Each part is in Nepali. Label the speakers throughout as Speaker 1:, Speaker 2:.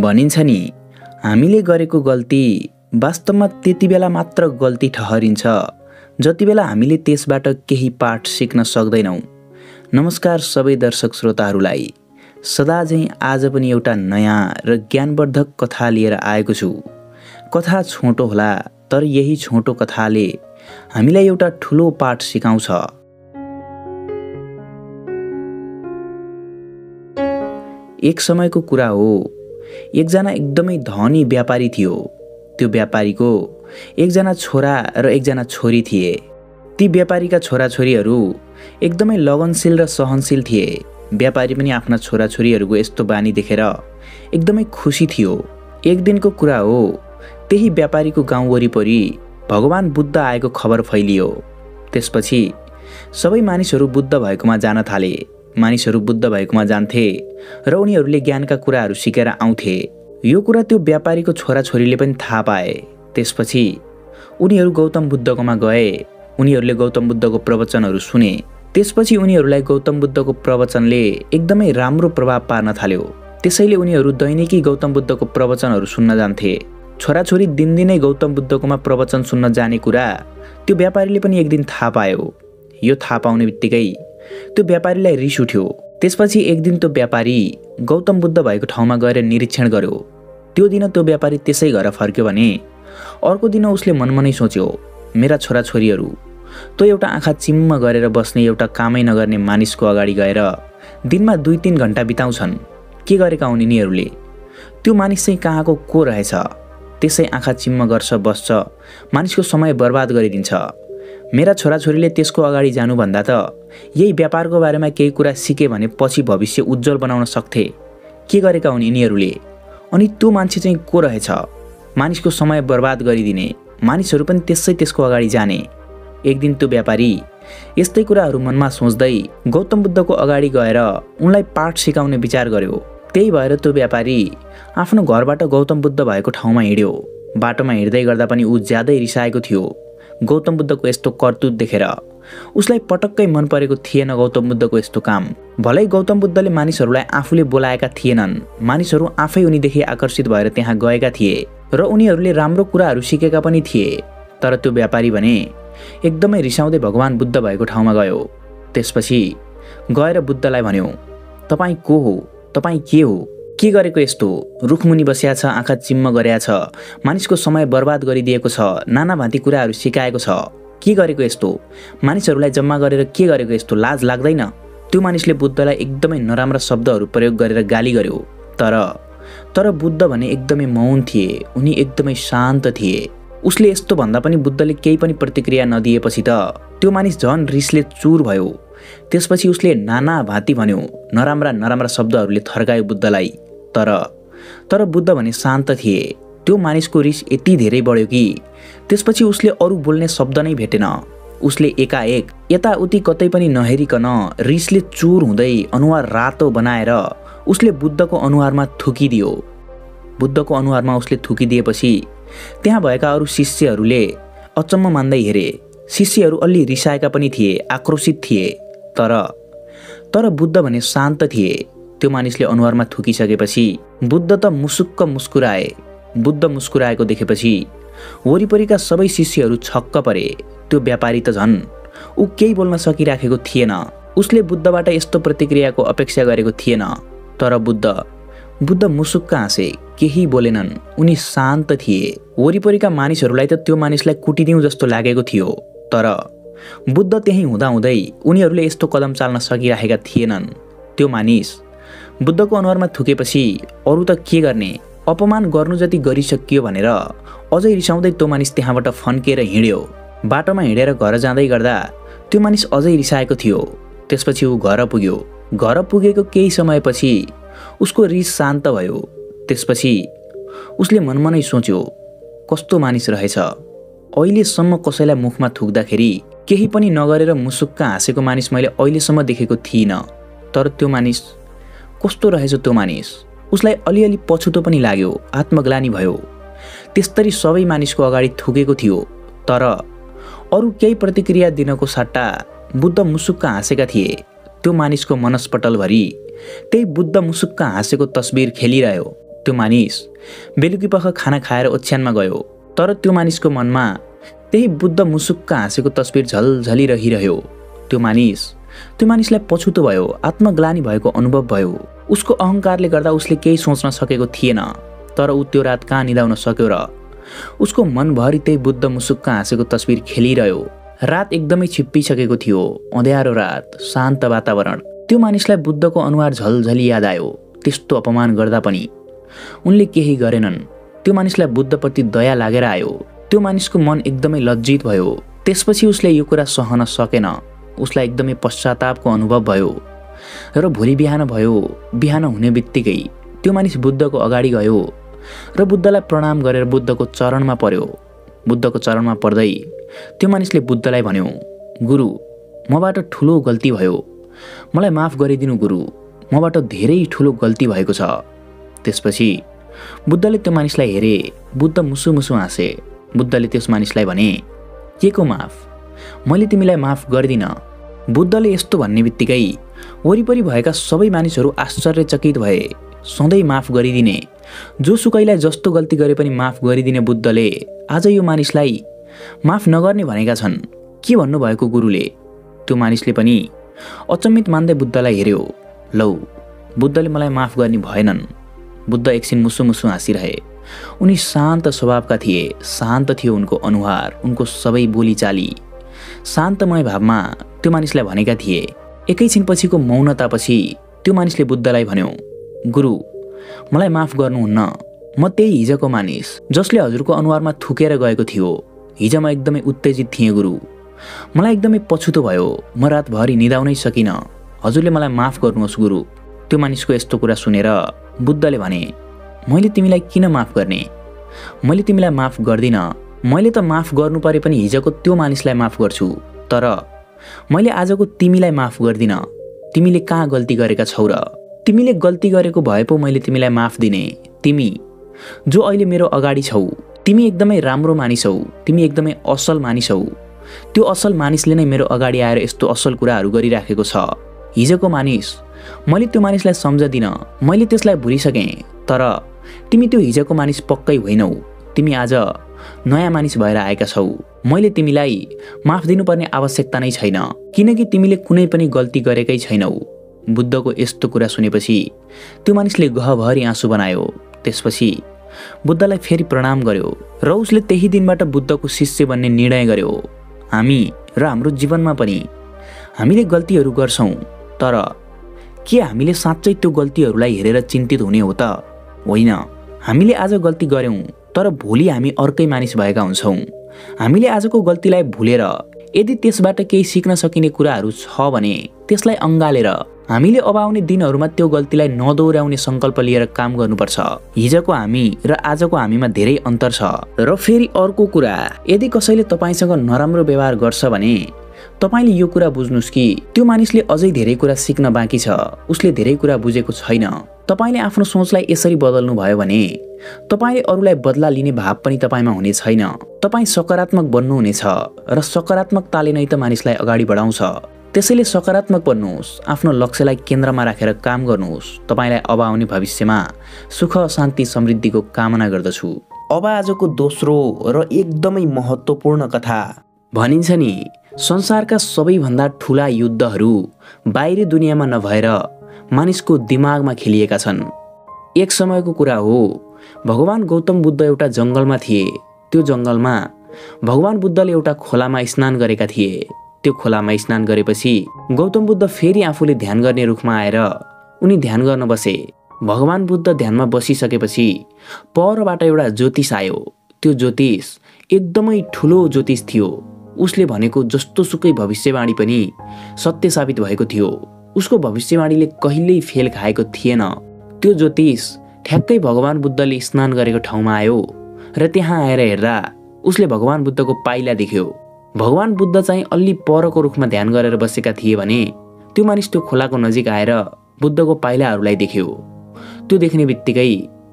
Speaker 1: भनिन्छ नि हामीले गरेको गल्ती वास्तवमा त्यति बेला मात्र गल्ती ठहरिन्छ जति बेला हामीले त्यसबाट केही पाठ सिक्न सक्दैनौँ। नमस्कार सबै दर्शक श्रोताहरूलाई। सदा झैँ आज पनि एउटा नयाँ र ज्ञानवर्धक कथा लिएर आएको छु। कथा छोटो होला तर यही छोटो कथाले हामीलाई एउटा ठुलो पाठ सिकाउँछ। एक समयको कुरा हो एकजना एकदमै धनी व्यापारी थियो। त्यो व्यापारीको एकजना छोरा र एकजना छोरी थिए। ती व्यापारीका छोराछोरीहरू एकदमै लगनशील र सहनशील थिए। व्यापारी पनि आफ्ना छोराछोरीहरूको यस्तो बानी देखेर एकदमै खुसी थियो। एक दिनको कुरा हो त्यही व्यापारीको गाउँ वरिपरि भगवान् बुद्ध आएको खबर फैलियो। त्यसपछि सबै मानिसहरू बुद्ध भएकोमा जान थाले। मानिसहरू बुद्ध भएकोमा जान्थे र उनीहरूले ज्ञानका कुराहरू सिकेर आउँथे। यो कुरा त्यो व्यापारीको छोराछोरीले पनि थाहा पाए। त्यसपछि उनीहरू गौतम बुद्धकोमा गए। उनीहरूले गौतम बुद्धको प्रवचनहरू सुने। त्यसपछि उनीहरूलाई गौतम बुद्धको प्रवचनले एकदमै राम्रो प्रभाव पार्न थाल्यो। त्यसैले उनीहरू दैनिकी गौतम बुद्धको प्रवचनहरू सुन्न जान्थे। छोराछोरी दिनदिनै गौतम बुद्धकोमा प्रवचन सुन्न जाने कुरा त्यो व्यापारीले पनि एक दिन थाहा पायो। यो थाहा पाउने बित्तिकै त्यो व्यापारीलाई रिस उठ्यो। त्यसपछि एक दिन त्यो व्यापारी गौतम बुद्ध भएको ठाउँमा गएर निरीक्षण गर्यो। त्यो दिन त्यो व्यापारी त्यसै घर फर्क्यो भने अर्को दिन उसले मनमनै सोच्यो मेरा छोराछोरीहरू त्यो एउटा आँखा चिम्म गरेर बस्ने एउटा कामै नगर्ने मानिसको अगाडि गएर दिनमा दुई तिन घन्टा बिताउँछन्। के गरेका हुन् यिनीहरूले? त्यो मानिस चाहिँ कहाँको को रहेछ? त्यसै आँखा चिम्म गर्छ बस्छ मानिसको समय बर्बाद गरिदिन्छ। मेरा छोराछोरीले त्यसको अगाडि जानुभन्दा त यही व्यापारको बारेमा केही कुरा सिके भने पछि भविष्य उज्जवल बनाउन सक्थे। के गरेका हुन् यिनीहरूले? अनि त्यो मान्छे चाहिँ को रहेछ? मानिसको समय बर्बाद गरिदिने। मानिसहरू पनि त्यसै त्यसको अगाडि जाने। एक दिन त्यो व्यापारी यस्तै कुराहरू मनमा सोच्दै गौतम बुद्धको अगाडि गएर उनलाई पाठ सिकाउने विचार गर्यो। त्यही भएर त्यो व्यापारी आफ्नो घरबाट गौतम बुद्ध भएको ठाउँमा हिँड्यो। बाटोमा हिँड्दै गर्दा पनि ऊ ज्यादै रिसाएको थियो। गौतम बुद्धको यस्तो करतुत देखेर। उसलाई पटक्कै मन परेको थिएन गौतम बुद्धको यस्तो काम। भलै गौतम बुद्धले मानिसहरूलाई आफूले बोलाएका थिएनन्। मानिसहरू आफै उनीदेखि आकर्षित भएर त्यहाँ गएका थिए र उनीहरूले राम्रो कुराहरू सिकेका पनि थिए। तर त्यो व्यापारी भने एकदमै रिसाउँदै भगवान् बुद्ध भएको ठाउँमा गयो। त्यसपछि गएर बुद्धलाई भन्यो तपाईँ को हो? तपाईँ के हो? के गरेको यस्तो? रुखमुनि बसिया छ आँखा चिम्म गरेका छ। मानिसको समय बर्बाद गरिदिएको छ। नाना भाँती कुराहरू सिकाएको छ। के गरेको यस्तो? मानिसहरूलाई जम्मा गरेर के गरेको यस्तो लाज लाग्दैन? त्यो मानिसले बुद्धलाई एकदमै नराम्रा शब्दहरू प्रयोग गरेर गाली गर्यो। तर तर बुद्ध भने एकदमै मौन थिए। उनी एकदमै शान्त थिए। उसले यस्तो भन्दा पनि बुद्धले केही पनि प्रतिक्रिया नदिएपछि त त्यो मानिस झन रिसले चुर भयो। त्यसपछि उसले नाना भाँती भन्यो। नराम्रा नराम्रा शब्दहरूले थर्कायो बुद्धलाई। तर तर बुद्ध भने शान्त थिए। त्यो मानिसको रिस यति धेरै बढ्यो कि त्यसपछि उसले अरू बोल्ने शब्द नै भेटेन। उसले एकाएक यताउति कतै पनि नहेरिकन रिसले चुर हुँदै अनुहार रातो बनाएर उसले बुद्धको अनुहारमा थुकिदियो। बुद्धको अनुहारमा उसले थुकिदिएपछि त्यहाँ भएका अरू शिष्यहरूले अचम्म मान्दै हेरे। शिष्यहरू अलि रिसाएका पनि थिए आक्रोशित थिए। तर तर बुद्ध भने शान्त थिए। त्यो मानिसले अनुहारमा थुकिसकेपछि बुद्ध त मुसुक्क मुस्कुराए। बुद्ध मुस्कुराएको देखेपछि वरिपरिका सबै शिष्यहरू छक्क परे त्यो व्यापारी त झन् ऊ केही बोल्न सकिराखेको थिएन। उसले बुद्धबाट यस्तो प्रतिक्रियाको अपेक्षा गरेको थिएन। तर बुद्ध बुद्ध मुसुक्क हाँसे केही बोलेनन् उनी शान्त थिए। वरिपरिका मानिसहरूलाई त त्यो मानिसलाई कुटिदिउँ जस्तो लागेको थियो। तर बुद्ध त्यहीँ हुँदाहुँदै उनीहरूले यस्तो कदम चाल्न सकिराखेका थिएनन्। त्यो मानिस बुद्धको अनुहारमा थुकेपछि अरू त के गर्ने? अपमान गर्नु जति गरिसकियो भनेर अझै रिसाउँदै त्यो मानिस त्यहाँबाट फन्केर हिँड्यो। बाटोमा हिँडेर घर जाँदै गर्दा त्यो मानिस अझै रिसाएको थियो। त्यसपछि ऊ घर पुग्यो। घर पुगेको केही समयपछि उसको रिस शान्त भयो। त्यसपछि उसले मनमा नै सोच्यो कस्तो मानिस रहेछ? अहिलेसम्म कसैलाई मुखमा थुक्दाखेरि केही पनि नगरेर मुसुक्क हाँसेको मानिस मैले अहिलेसम्म देखेको थिइनँ। तर त्यो मानिस कस्तो रहेछ त्यो मानिस? उसलाई अलिअलि पछुतो पनि लाग्यो आत्मग्लानी भयो। त्यस्तरी सबै मानिसको अगाडि थुकेको थियो तर अरू केही प्रतिक्रिया दिनको सट्टा बुद्ध मुसुक्क हाँसेका थिए। त्यो मानिसको मनस्पटलभरि त्यही बुद्ध मुसुक्क हाँसेको तस्बिर खेलिरह्यो। त्यो मानिस बेलुकी पख खाना खाएर ओछ्यानमा गयो तर त्यो मानिसको मनमा त्यही बुद्ध मुसुक्क हाँसेको तस्बिर झलझलिरहिरह्यो। त्यो मानिस त्यो मानिसलाई पछुतो भयो आत्मग्लानी भएको अनुभव भयो। उसको अहङ्कारले गर्दा उसले केही सोच्न सकेको थिएन तर ऊ त्यो रात कहाँ निदाउन सक्यो र उसको मनभरि त्यही बुद्ध मुसुक्क हाँसेको तस्बिर खेलिरह्यो। रात एकदमै छिप्पिसकेको थियो अँध्यारो रात शान्त वातावरण। त्यो मानिसलाई बुद्धको अनुहार झलझली याद आयो त्यस्तो अपमान गर्दा पनि। उनले केही गरेनन्। त्यो मानिसलाई बुद्धप्रति दया लागेर आयो। त्यो मानिसको मन एकदमै लज्जित भयो। त्यसपछि उसले यो कुरा सहन सकेन। उसलाई एकदमै पश्चातापको अनुभव भयो र भोलि बिहान भयो। बिहान हुने बित्तिकै त्यो मानिस बुद्धको अगाडि गयो र बुद्धलाई प्रणाम गरेर बुद्धको चरणमा पर्यो। बुद्धको चरणमा पर्दै त्यो मानिसले बुद्धलाई भन्यो गुरु मबाट ठुलो गल्ती भयो। मलाई माफ गरिदिनु गुरु मबाट धेरै ठुलो गल्ती भएको छ त्यसपछि बुद्धले त्यो मानिसलाई हेरे बुद्ध मुसु मुसु हाँसे। बुद्धले त्यस मानिसलाई भने के को माफ? मैले तिमीलाई माफ गर्दिनँ। बुद्धले यस्तो भन्ने बित्तिकै वरिपरि भएका सबै मानिसहरू आश्चर्यचकित भए। सधैँ माफ गरिदिने। जो सुकैलाई जस्तो गल्ती गरे पनि माफ गरिदिने बुद्धले आज यो मानिसलाई माफ नगर्ने भनेका छन्। के भन्नुभएको गुरुले? त्यो मानिसले पनि अचम्मित मान्दै बुद्धलाई हेऱ्यो। लौ बुद्धले मलाई माफ गर्ने भएनन्। बुद्ध एकछिन मुसु मुसु हाँसिरहे। उनी शान्त स्वभावका थिए। शान्त थियो उनको अनुहार उनको सबै बोलीचाली। शान्तमय भावमा त्यो मानिसलाई भनेका थिए एकैछिनपछिको मौनतापछि त्यो मानिसले बुद्धलाई भन्यो गुरु मलाई माफ गर्नुहुन्न। म त्यही हिजोको मानिस जसले हजुरको अनुहारमा थुकेर गएको थियो। हिजो म एकदमै उत्तेजित थिएँ गुरु। मलाई एकदमै पछुतो भयो। म रातभरि निदाउनै सकिनँ। हजुरले मलाई माफ गर्नुहोस् गुरु। त्यो मानिसको यस्तो कुरा सुनेर बुद्धले भने मैले तिमीलाई किन माफ गर्ने? मैले तिमीलाई माफ गर्दिनँ। मैले त माफ गर्नु परे पनि हिजोको त्यो मानिसलाई माफ गर्छु। तर मैले आजको तिमीलाई माफ गर्दिनँ। तिमीले कहाँ गल्ती गरेका छौ र? तिमीले गल्ती गरेको भए पो मैले तिमीलाई माफ दिने। तिमी जो अहिले मेरो अगाडि छौ तिमी एकदमै राम्रो मानिस हौ तिमी एकदमै असल मानिस हौ। त्यो असल मानिसले नै मेरो अगाडि आएर यस्तो असल कुराहरू गरिराखेको छ। हिजोको मानिस मैले त्यो मानिसलाई सम्झदिनँ। मैले त्यसलाई भुलिसकेँ। तर तिमी त्यो हिजोको मानिस पक्कै होइनौ। तिमी आज नयाँ मानिस भएर आएका छौ। मैले तिमीलाई माफ दिनुपर्ने आवश्यकता नै छैन किनकि तिमीले कुनै पनि गल्ती गरेकै छैनौ। बुद्धको यस्तो कुरा सुनेपछि त्यो मानिसले गहभरि आँसु बनायो। त्यसपछि बुद्धलाई फेरि प्रणाम गर्यो र उसले त्यही दिनबाट बुद्धको शिष्य बन्ने निर्णय गर्यो। हामी र हाम्रो जीवनमा पनि हामीले गल्तीहरू गर्छौँ तर के हामीले साँच्चै त्यो गल्तीहरूलाई हेरेर चिन्तित हुने हो त? होइन हामीले आज गल्ती गऱ्यौँ तर भोलि हामी अर्कै मानिस भएका हुन्छौँ। हामीले आजको गल्तीलाई भुलेर यदि त्यसबाट केही सिक्न सकिने कुराहरू छ भने त्यसलाई अँगालेर हामीले अब आउने दिनहरूमा त्यो गल्तीलाई नदोहोऱ्याउने सङ्कल्प लिएर काम गर्नुपर्छ। हिजोको हामी र आजको हामीमा धेरै अन्तर छ। र फेरि अर्को कुरा यदि कसैले तपाईँसँग नराम्रो व्यवहार गर्छ भने तपाईँले यो कुरा बुझ्नुहोस् कि त्यो मानिसले अझै धेरै कुरा सिक्न बाँकी छ। उसले धेरै कुरा बुझेको छैन। तपाईँले आफ्नो सोचलाई यसरी बदल्नु भयो भने तपाईँले अरूलाई बदला लिने भाव पनि तपाईँमा हुने छैन। तपाईँ सकारात्मक बन्नुहुनेछ र सकारात्मकताले नै त मानिसलाई अगाडि बढाउँछ। त्यसैले सकारात्मक बन्नुहोस् आफ्नो लक्ष्यलाई केन्द्रमा राखेर काम गर्नुहोस्। तपाईँलाई अब आउने भविष्यमा सुख शान्ति समृद्धिको कामना गर्दछु। अब आजको दोस्रो र एकदमै महत्त्वपूर्ण कथा भनिन्छ नि संसारका सबैभन्दा ठुला युद्धहरू बाहिरी दुनियाँमा नभएर मानिसको दिमागमा खेलिएका छन्। एक समयको कुरा हो भगवान् गौतम बुद्ध एउटा जङ्गलमा थिए। त्यो जङ्गलमा भगवान् बुद्धले एउटा खोलामा स्नान गरेका थिए। त्यो खोलामा स्नान गरेपछि गौतम बुद्ध फेरि आफूले ध्यान गर्ने रुखमा आएर उनी ध्यान गर्न बसे। भगवान् बुद्ध ध्यानमा बसिसकेपछि परबाट एउटा ज्योतिष आयो। त्यो ज्योतिष एकदमै ठुलो ज्योतिष थियो। उसले भनेको जस्तो सुकै भविष्यवाणी पनि सत्य साबित भएको थियो। उसको भविष्यवाणीले कहिल्यै फेल खाएको थिएन। त्यो ज्योतिष ठ्याक्कै भगवान् बुद्धले स्नान गरेको ठाउँमा आयो र त्यहाँ आएर हेर्दा उसले भगवान् बुद्धको पाइला देख्यो। भगवान् बुद्ध चाहिँ अलि परको रुखमा ध्यान गरेर बसेका थिए भने त्यो मानिस त्यो खोलाको नजिक आएर बुद्धको पाइलाहरूलाई देख्यो। त्यो देख्ने बित्तिकै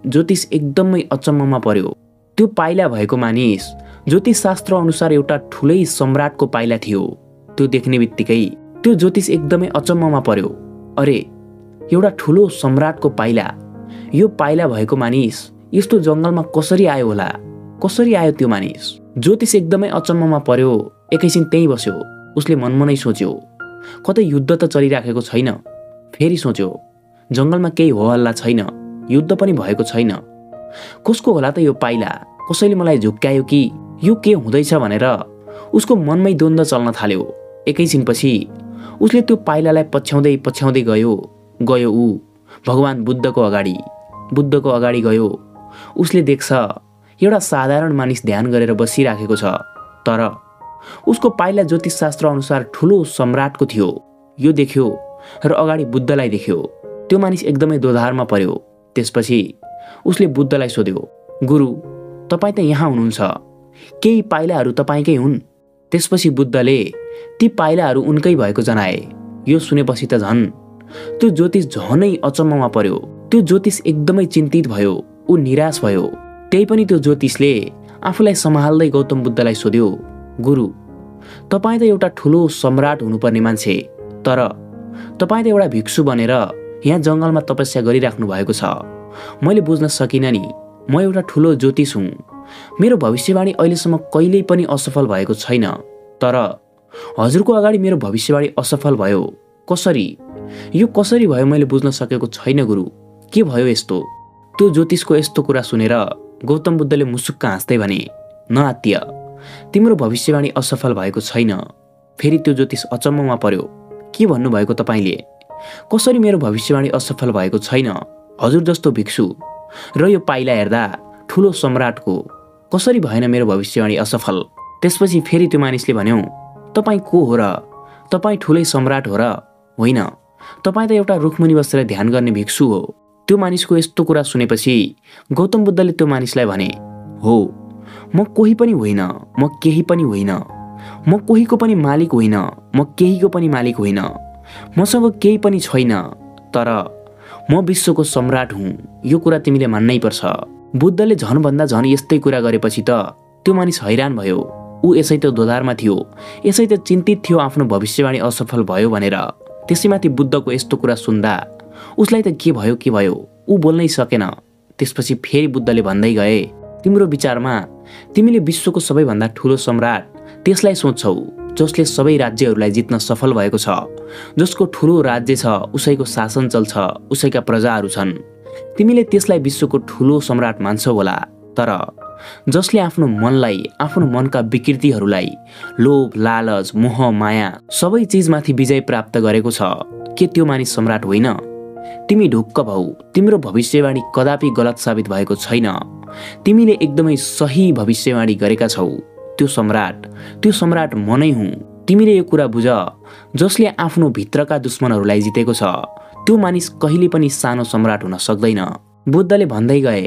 Speaker 1: ज्योतिष एकदमै अचम्ममा पर्यो। त्यो पाइला भएको मानिस ज्योतिषशास्त्र अनुसार एउटा ठुलै सम्राटको पाइला थियो। त्यो देख्ने बित्तिकै त्यो ज्योतिष एकदमै अचम्ममा पर्यो। अरे एउटा ठुलो सम्राटको पाइला। यो पाइला भएको मानिस यस्तो जङ्गलमा कसरी आयो होला? कसरी आयो त्यो मानिस? ज्योतिष एकदमै अचम्ममा पर्यो एकैछिन त्यहीँ बस्यो। उसले मनमनै सोच्यो कतै युद्ध त चलिराखेको छैन। फेरि सोच्यो जङ्गलमा केही हो हल्ला छैन युद्ध पनि भएको छैन। कसको होला त यो पाइला? कसैले मलाई झुक्क्यायो कि? यो के हुँदैछ भनेर उसको मनमै द्वन्द्व चल्न थाल्यो। एकैछिनपछि उसले त्यो पाइलालाई पछ्याउँदै पछ्याउँदै गयो गयो ऊ भगवान् बुद्धको अगाडि। बुद्धको अगाडि गयो। उसले देख्छ एउटा साधारण मानिस ध्यान गरेर बसिराखेको छ तर उसको पाइला ज्योतिषशास्त्र अनुसार ठुलो सम्राटको थियो। यो देख्यो र अगाडि बुद्धलाई देख्यो। त्यो मानिस एकदमै दोधारमा पर्यो। त्यसपछि उसले बुद्धलाई सोध्यो गुरु तपाईँ त यहाँ हुनुहुन्छ। केही पाइलाहरू तपाईँकै हुन्। त्यसपछि बुद्धले ती पाइलाहरू उनकै भएको जनाए। यो सुनेपछि त झन्। त्यो ज्योतिष झनै अचम्ममा पर्यो। त्यो ज्योतिष एकदमै चिन्तित भयो। ऊ निराश भयो। त्यही पनि त्यो ज्योतिषले आफूलाई सम्हाल्दै गौतम बुद्धलाई सोध्यो गुरु तपाईँ त एउटा ठुलो सम्राट हुनुपर्ने मान्छे। तर तपाईँ त एउटा भिक्षु बनेर यहाँ जङ्गलमा तपस्या गरिराख्नु भएको छ। मैले बुझ्न सकिनँ नि। म एउटा ठुलो ज्योतिष हुँ। मेरो भविष्यवाणी अहिलेसम्म कहिल्यै पनि असफल भएको छैन। तर हजुरको अगाडि मेरो भविष्यवाणी असफल भयो। कसरी? यो कसरी भयो मैले बुझ्न सकेको छैन गुरु। के भयो यस्तो? त्यो ज्योतिषको यस्तो कुरा सुनेर गौतम बुद्धले मुसुक्क हाँस्दै भने नआत्य तिम्रो भविष्यवाणी असफल भएको छैन। फेरि त्यो ज्योतिष अचम्ममा पर्यो। के भन्नुभएको तपाईँले? कसरी मेरो भविष्यवाणी असफल भएको छैन? हजुर जस्तो भिक्षु र यो पाइला हेर्दा ठुलो सम्राटको कसरी भएन मेरो भविष्यवाणी असफल? त्यसपछि फेरि त्यो मानिसले भन्यो तपाईँ को हो र? तपाईँ ठुलै सम्राट हो र? होइन। तपाईँ त एउटा रुखमुनि बसेर ध्यान गर्ने भिक्षु हो। त्यो मानिसको यस्तो कुरा सुनेपछि गौतम बुद्धले त्यो मानिसलाई भने हो म कोही पनि होइन। म केही पनि होइन। म कोहीको पनि मालिक होइन। म केहीको पनि मालिक होइन। मसँग केही पनि छैन। तर म विश्वको सम्राट हुँ। यो कुरा तिमीले मान्नै पर्छ। बुद्धले झनभन्दा झन् यस्तै कुरा गरेपछि त त्यो मानिस हैरान भयो। ऊ यसै त दोधारमा थियो। यसै त चिन्तित थियो आफ्नो भविष्यवाणी असफल भयो भनेर। त्यसैमाथि बुद्धको यस्तो कुरा सुन्दा उसलाई त के भयो के भयो? ऊ बोल्नै सकेन। त्यसपछि फेरि बुद्धले भन्दै गए तिम्रो विचारमा तिमीले विश्वको सबैभन्दा ठुलो सम्राट त्यसलाई सोध्छौ जसले सबै राज्यहरूलाई जित्न सफल भएको छ जसको ठुलो राज्य छ उसैको शासन चल्छ उसैका प्रजाहरू छन्। तिमीले त्यसलाई विश्वको ठुलो सम्राट मान्छौ होला। तर जसले आफ्नो मनलाई आफ्नो मनका विकृतिहरूलाई लोभ लालच मोह माया सबै चिजमाथि विजय प्राप्त गरेको छ के त्यो मानिस सम्राट होइन? तिमी ढुक्क भौ तिम्रो भविष्यवाणी कदापि गलत साबित भएको छैन। तिमीले एकदमै सही भविष्यवाणी गरेका छौ। त्यो सम्राट त्यो सम्राट म नै हुँ। तिमीले यो कुरा बुझ जसले आफ्नो भित्रका दुश्मनहरूलाई जितेको छ। त्यो मानिस कहिले पनि सानो सम्राट हुन सक्दैन। बुद्धले भन्दै गए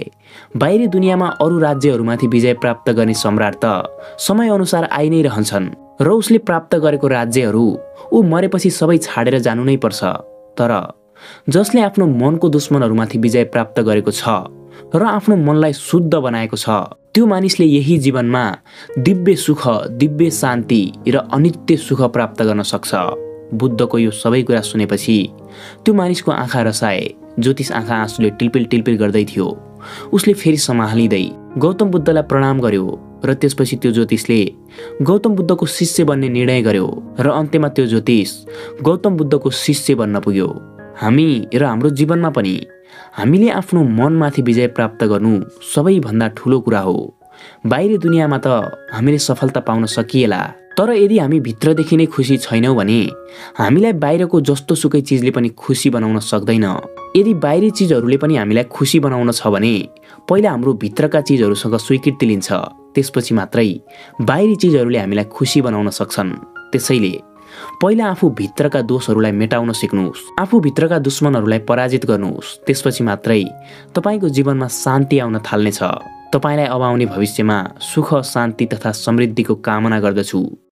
Speaker 1: बाहिरी दुनियाँमा अरू राज्यहरूमाथि विजय प्राप्त गर्ने सम्राट त समयअनुसार आइ नै रहन्छन्। र उसले प्राप्त गरेको राज्यहरू ऊ मरेपछि सबै छाडेर जानु नै पर्छ। तर जसले आफ्नो मनको दुश्मनहरूमाथि विजय प्राप्त गरेको छ र आफ्नो मनलाई शुद्ध बनाएको छ त्यो मानिसले यही जीवनमा दिव्य सुख दिव्य शान्ति र अनित्य सुख प्राप्त गर्न सक्छ। बुद्धको यो सबै कुरा सुनेपछि त्यो मानिसको आँखा रसाए ज्योतिष आँखा आँसुले टिलपिल टिलपिल गर्दै थियो। उसले फेरि सम्हालिँदै गौतम बुद्धलाई प्रणाम गर्यो र त्यसपछि त्यो ज्योतिषले गौतम बुद्धको शिष्य बन्ने निर्णय गर्यो र अन्त्यमा त्यो ज्योतिष गौतम बुद्धको शिष्य बन्न पुग्यो। हामी र हाम्रो जीवनमा पनि हामीले आफ्नो मनमाथि विजय प्राप्त गर्नु सबैभन्दा ठुलो कुरा हो। बाहिरी दुनियाँमा त हामीले सफलता पाउन सकिएला। तर यदि हामी भित्रदेखि नै खुसी छैनौँ भने हामीलाई बाहिरको जस्तो सुकै चिजले पनि खुसी बनाउन सक्दैन। यदि बाहिरी चिजहरूले पनि हामीलाई खुसी बनाउन छ भने पहिला हाम्रो भित्रका चिजहरूसँग स्वीकृति लिन्छ। त्यसपछि मात्रै बाहिरी चिजहरूले हामीलाई खुसी बनाउन सक्छन्। त्यसैले पहिला आफू भित्रका दोषहरूलाई मेटाउन सिक्नुहोस्। आफू भित्रका दुश्मनहरूलाई पराजित गर्नुहोस्। त्यसपछि मात्रै तपाईँको जीवनमा शान्ति आउन थाल्नेछ। तपाईँलाई अब आउने भविष्यमा सुख शान्ति तथा समृद्धिको कामना गर्दछु।